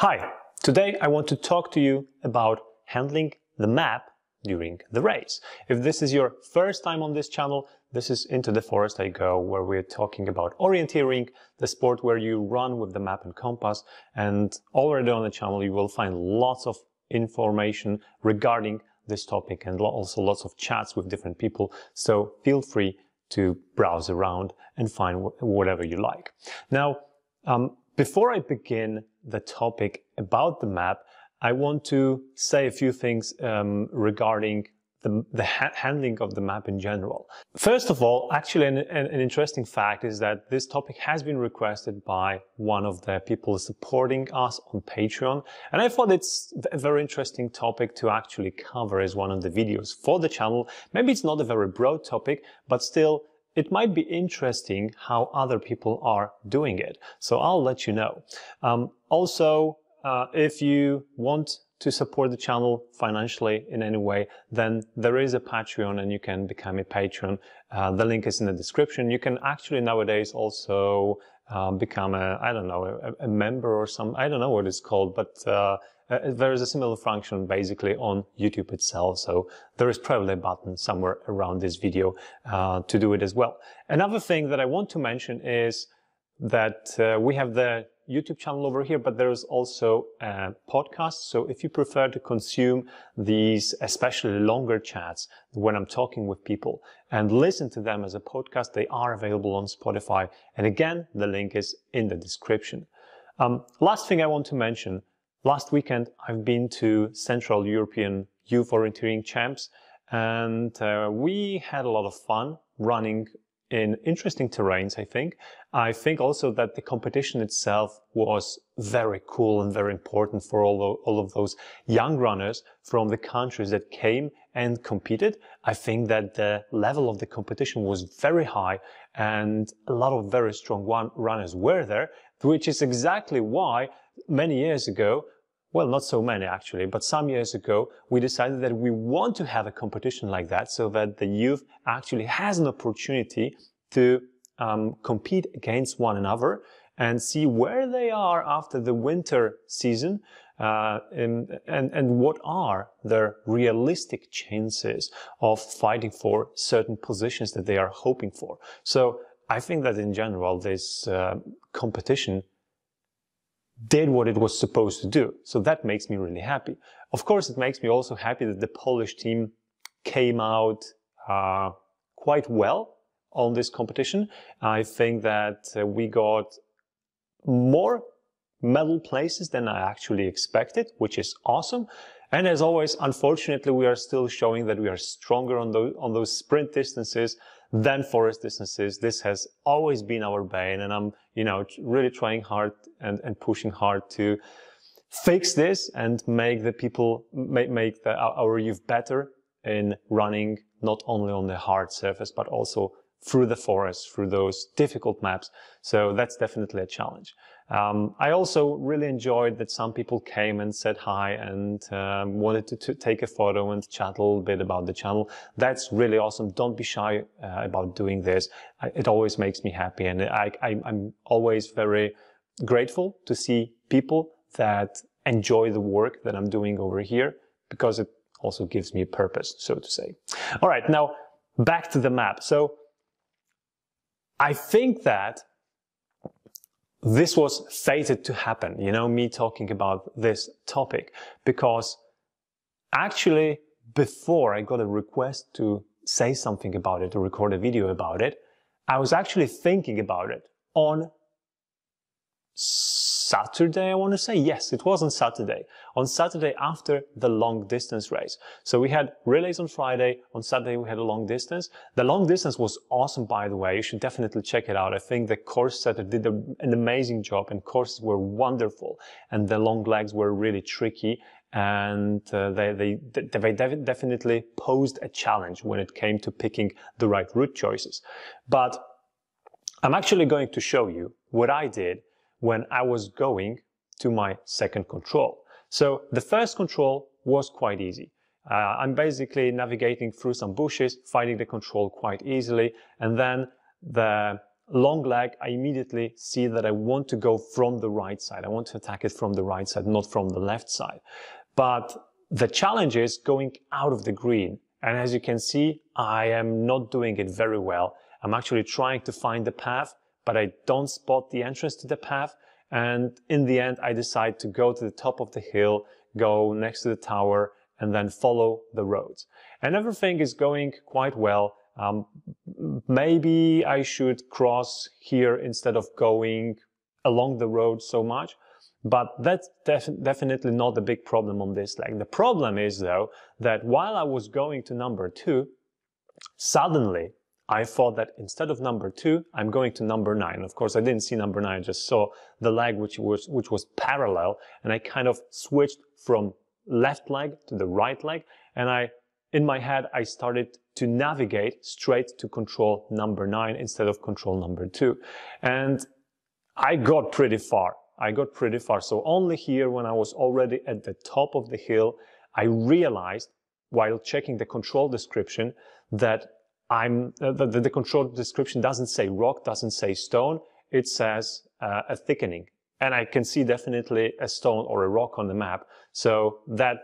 Hi, today I want to talk to you about handling the map during the race. If this is your first time on this channel, this is Into the Forest I Go, where we're talking about orienteering, the sport where you run with the map and compass. And already on the channel, you will find lots of information regarding this topic and also lots of chats with different people. So feel free to browse around and find whatever you like. Now, um, before I begin the topic about the map, I want to say a few things um, regarding the, the ha handling of the map in general. First of all, actually an, an, an, interesting fact is that this topic has been requested by one of the people supporting us on Patreon. And I thought it's a very interesting topic to actually cover as one of the videos for the channel. Maybe it's not a very broad topic, but still it might be interesting how other people are doing it. So I'll let you know. Um, also, uh, if you want to support the channel financially in any way, then there is a Patreon and you can become a patron. Uh, the link is in the description. You can actually nowadays also uh, become a, I don't know, a, a, member or some, I don't know what it's called, but uh, there is a similar function basically on YouTube itself. So there is probably a button somewhere around this video uh, to do it as well. Another thing that I want to mention is that uh, we have the YouTube channel over here, but there's also a podcast. So if you prefer to consume these, especially longer chats when I'm talking with people and listen to them as a podcast, they are available on Spotify. And again, the link is in the description. Um, last thing I want to mention, last weekend I've been to Central European Youth Orienteering Champs and uh, we had a lot of fun running in interesting terrains, I think. I think also that the competition itself was very cool and very important for all of, all of those young runners from the countries that came and competed. I think that the level of the competition was very high and a lot of very strong one runners were there, which is exactly why many years ago well, not so many actually, but some years ago, we decided that we want to have a competition like that so that the youth actually has an opportunity to um, compete against one another and see where they are after the winter season uh, and, and, and what are their realistic chances of fighting for certain positions that they are hoping for. So I think that in general, this uh, competition did what it was supposed to do. So that makes me really happy. Of course, it makes me also happy that the Polish team came out uh, quite well on this competition. I think that uh, we got more medal places than I actually expected, which is awesome. And as always, unfortunately, we are still showing that we are stronger on on those sprint distances than forest distances. This has always been our bane. And I'm, you know, really trying hard and, and pushing hard to fix this and make the people, make, make the, our youth better in running not only on the hard surface, but also through the forest, through those difficult maps. So that's definitely a challenge. Um, I also really enjoyed that some people came and said hi and um, wanted to, to, take a photo and chat a little bit about the channel. That's really awesome. Don't be shy uh, about doing this. I, it always makes me happy and I, I, I'm always very grateful to see people that enjoy the work that I'm doing over here because it also gives me a purpose, so to say. All right, now back to the map. So I think that this was fated to happen, you know, me talking about this topic, because actually before I got a request to say something about it, to record a video about it, I was actually thinking about it on Saturday, I want to say. Yes, it was on Saturday. On Saturday after the long distance race. So we had relays on Friday. On Saturday, we had a long distance. The long distance was awesome, by the way. You should definitely check it out. I think the course setter did a, an amazing job and courses were wonderful. And the long legs were really tricky. And uh, they, they, they definitely posed a challenge when it came to picking the right route choices. But I'm actually going to show you what I did when I was going to my second control. So the first control was quite easy. Uh, I'm basically navigating through some bushes, finding the control quite easily, and then the long leg, I immediately see that I want to go from the right side. I want to attack it from the right side, not from the left side. But the challenge is going out of the green. And as you can see, I am not doing it very well. I'm actually trying to find the path, but I don't spot the entrance to the path. And in the end, I decide to go to the top of the hill, go next to the tower, and then follow the roads. And everything is going quite well. Um, maybe I should cross here instead of going along the road so much. But that's def definitely not a big problem on this leg. The problem is though, that while I was going to number two, suddenly I thought that instead of number two, I'm going to number nine. Of course, I didn't see number nine. I just saw the leg which was, which was parallel and I kind of switched from left leg to the right leg. And I, in my head, I started to navigate straight to control number nine instead of control number two. And I got pretty far. I got pretty far. So only here when I was already at the top of the hill, I realized while checking the control description that I'm, uh, the, the, control description doesn't say rock, doesn't say stone. It says uh, a thickening. And I can see definitely a stone or a rock on the map. So that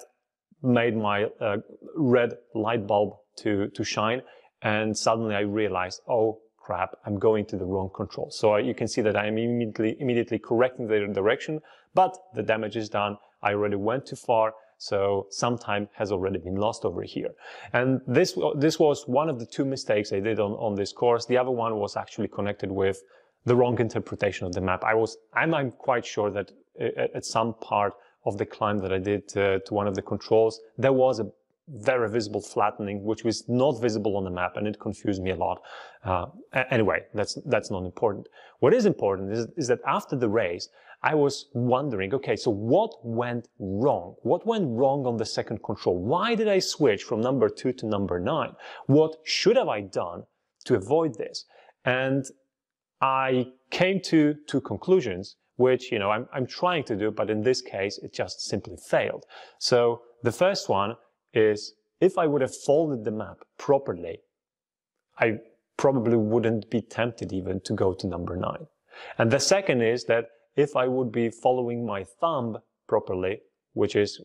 made my uh, red light bulb to, to shine. And suddenly I realized, oh crap, I'm going to the wrong control. So you can see that I'm immediately, immediately correcting the direction, but the damage is done. I already went too far. So some time has already been lost over here. And this, this was one of the two mistakes I did on, on this course. The other one was actually connected with the wrong interpretation of the map. I was, I'm, I'm quite sure that uh, uh, at some part of the climb that I did to, to one of the controls, there was a very visible flattening, which was not visible on the map, and it confused me a lot. Uh, anyway, that's that's not important. What is important is, is that after the race, I was wondering, okay, so what went wrong? What went wrong on the second control? Why did I switch from number two to number nine? What should have I done to avoid this? And I came to two conclusions, which, you know, I'm, I'm trying to do, but in this case, it just simply failed. So the first one is if I would have folded the map properly, I probably wouldn't be tempted even to go to number nine. And the second is that if I would be following my thumb properly, which is,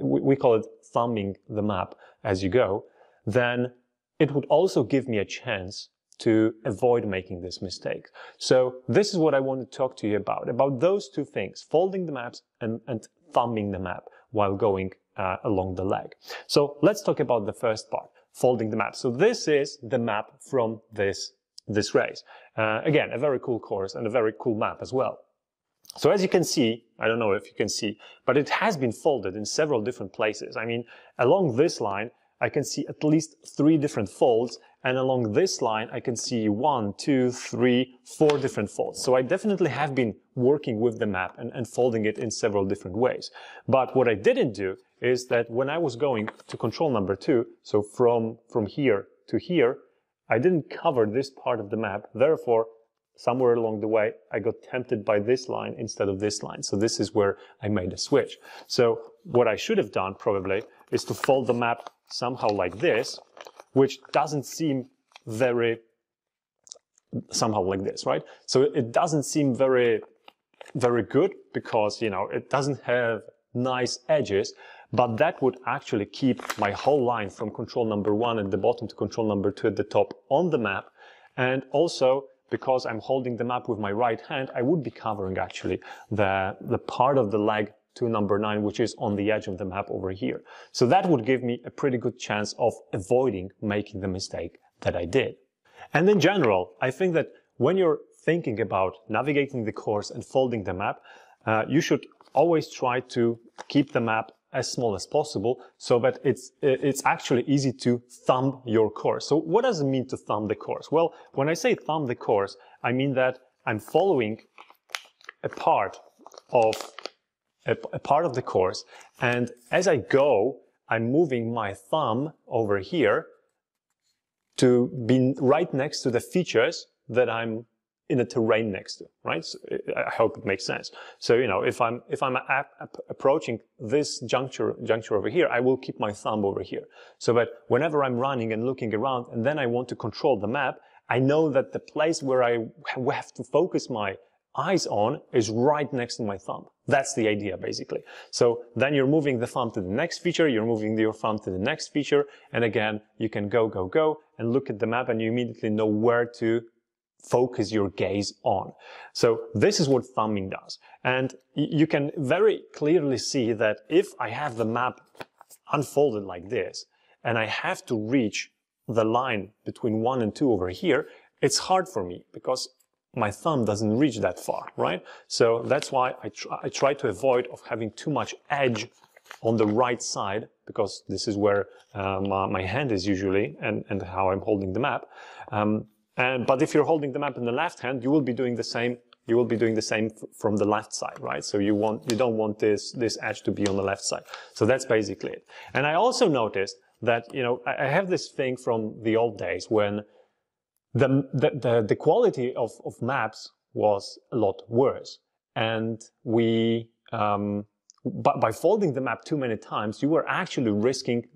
we call it thumbing the map as you go, then it would also give me a chance to avoid making this mistake. So this is what I want to talk to you about, about those two things, folding the maps and, and thumbing the map while going uh, along the leg. So let's talk about the first part, folding the map. So this is the map from this, this race. Uh, again, a very cool course and a very cool map as well. So as you can see, I don't know if you can see, but it has been folded in several different places. I mean, along this line, I can see at least three different folds and along this line, I can see one, two, three, four different folds. So I definitely have been working with the map and, and folding it in several different ways. But what I didn't do is that when I was going to control number two, so from, from here to here, I didn't cover this part of the map. Therefore, somewhere along the way, I got tempted by this line instead of this line. So this is where I made a switch. So what I should have done probably is to fold the map somehow like this which doesn't seem very somehow like this, right? So it doesn't seem very, very good because, you know, it doesn't have nice edges, but that would actually keep my whole line from control number one at the bottom to control number two at the top on the map. And also, because I'm holding the map with my right hand, I would be covering actually the, the part of the leg to number nine, which is on the edge of the map over here. So that would give me a pretty good chance of avoiding making the mistake that I did. And in general, I think that when you're thinking about navigating the course and folding the map, uh, you should always try to keep the map as small as possible so that it's, uh, it's actually easy to thumb your course. So what does it mean to thumb the course? Well, when I say thumb the course, I mean that I'm following a part of a, a part of the course. And as I go, I'm moving my thumb over here to be right next to the features that I'm in the terrain next to, right? So I hope it makes sense. So, you know, if I'm, if I'm approaching this juncture, juncture over here, I will keep my thumb over here. So that whenever I'm running and looking around and then I want to control the map, I know that the place where I have to focus my eyes on is right next to my thumb. That's the idea, basically. So then you're moving the thumb to the next feature, you're moving your thumb to the next feature, and again, you can go, go, go, and look at the map, and you immediately know where to focus your gaze on. So this is what thumbing does. And you can very clearly see that if I have the map unfolded like this, and I have to reach the line between one and two over here, it's hard for me because my thumb doesn't reach that far, right? So that's why I, tr I try to avoid of having too much edge on the right side because this is where uh, my, hand is usually and, and how I'm holding the map. Um, and, but if you're holding the map in the left hand, you will be doing the same. You will be doing the same from the left side, right? So you want, you don't want this, this edge to be on the left side. So that's basically it. And I also noticed that, you know, I have this thing from the old days when the, the, the, the quality of, of maps was a lot worse. And we, um, by, by folding the map too many times, you were actually risking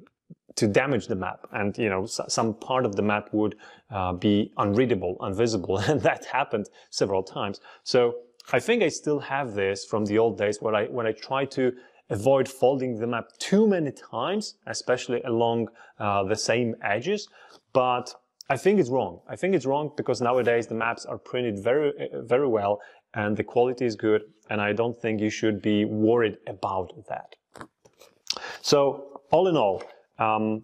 to damage the map and you know some part of the map would uh, be unreadable invisible and that happened several times so i think i still have this from the old days when i when i try to avoid folding the map too many times especially along uh, the same edges but I think it's wrong. I think it's wrong because nowadays the maps are printed very, very well and the quality is good. And I don't think you should be worried about that. So all in all, um,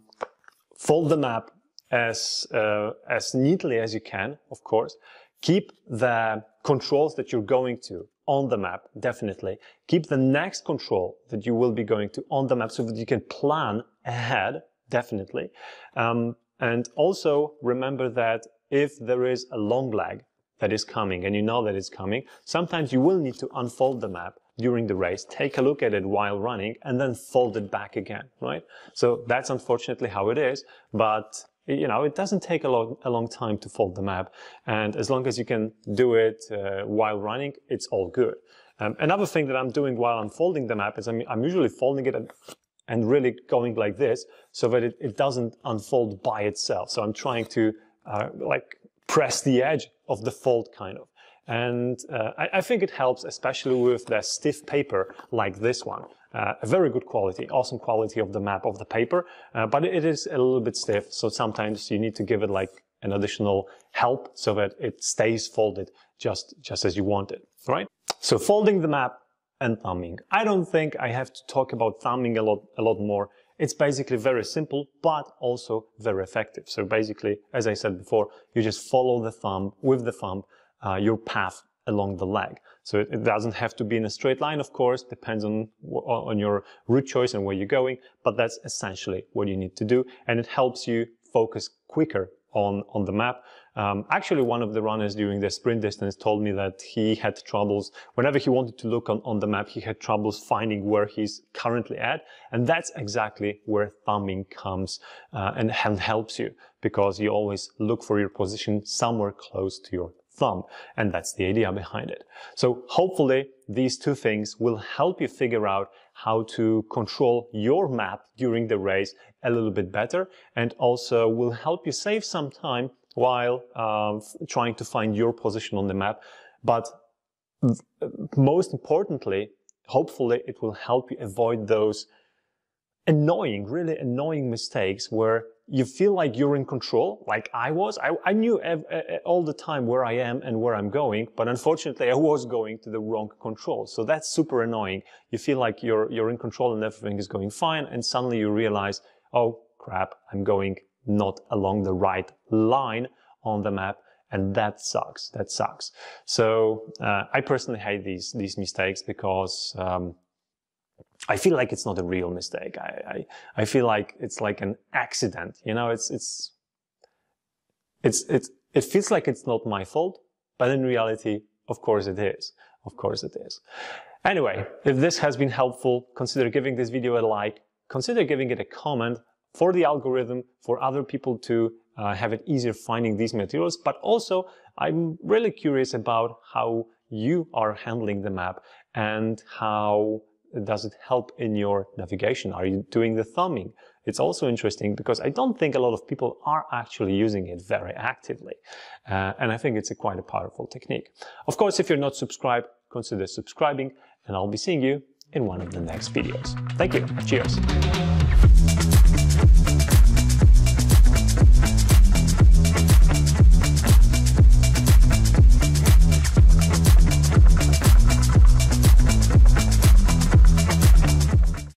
fold the map as, uh, as neatly as you can, of course. Keep the controls that you're going to on the map, definitely. Keep the next control that you will be going to on the map so that you can plan ahead, definitely. Um, and also remember that if there is a long lag that is coming and you know that it's coming, sometimes you will need to unfold the map during the race, take a look at it while running and then fold it back again, right? So that's unfortunately how it is, but you know, it doesn't take a long, a long time to fold the map. And as long as you can do it uh, while running, it's all good. Um, another thing that I'm doing while I'm folding the map is I'm, I'm usually folding it and and, really going like this so that it, it doesn't unfold by itself. So I'm trying to uh, like press the edge of the fold kind of. And uh, I, I, think it helps, especially with the stiff paper like this one. Uh, a very good quality, awesome quality of the map of the paper, uh, but it is a little bit stiff. So sometimes you need to give it like an additional help so that it stays folded just, just as you want it, right? So folding the map and thumbing. I don't think I have to talk about thumbing a lot, a lot more. It's basically very simple, but also very effective. So basically, as I said before, you just follow the thumb with the thumb, uh, your path along the leg. So it, it, doesn't have to be in a straight line, of course, depends on, on your route choice and where you're going, but that's essentially what you need to do. And it helps you focus quicker on, on the map. Um, actually, one of the runners during the sprint distance told me that he had troubles, whenever he wanted to look on, on the map, he had troubles finding where he's currently at. And that's exactly where thumbing comes uh, and, and helps you because you always look for your position somewhere close to your thumb. And that's the idea behind it. So hopefully these two things will help you figure out how to control your map during the race a little bit better and also will help you save some time while um, trying to find your position on the map. But most importantly, hopefully it will help you avoid those annoying, really annoying mistakes where you feel like you're in control, like I was. I, I knew ev- all the time where I am and where I'm going, but unfortunately I was going to the wrong control. So that's super annoying. You feel like you're, you're in control and everything is going fine. And suddenly you realize, oh crap, I'm going not along the right line on the map. And that sucks. That sucks. So uh, I personally hate these these mistakes because um, I feel like it's not a real mistake. I, I, I feel like it's like an accident. You know, it's it's it's it's it feels like it's not my fault, but in reality, of course it is. Of course it is. Anyway, if this has been helpful, consider giving this video a like, consider giving it a comment for the algorithm, for other people to uh, have it easier finding these materials. But also, I'm really curious about how you are handling the map and how does it help in your navigation? Are you doing the thumbing? It's also interesting because I don't think a lot of people are actually using it very actively. Uh, and I think it's a quite a powerful technique. Of course, if you're not subscribed, consider subscribing and I'll be seeing you in one of the next videos. Thank you. Cheers.